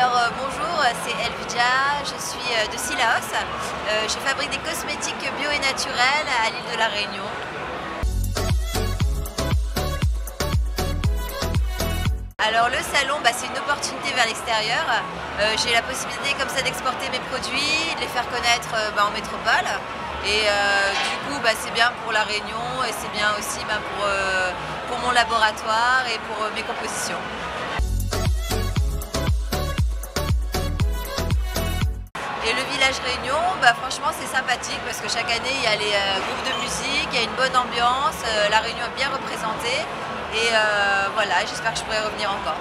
Alors euh, bonjour, c'est Elvidia, je suis euh, de Silaos. Euh, je fabrique des cosmétiques bio et naturels à l'île de la Réunion. Alors le salon, bah, c'est une opportunité vers l'extérieur. J'ai la possibilité comme ça d'exporter mes produits, de les faire connaître bah, en métropole. Et du coup, bah, c'est bien pour la réunion et c'est bien aussi pour, pour, mon laboratoire et pour mes compositions. Et le village Réunion, bah, franchement c'est sympathique parce que chaque année il y a les groupes de musique, il y a une bonne ambiance, la Réunion est bien représentée et voilà, j'espère que je pourrai revenir encore.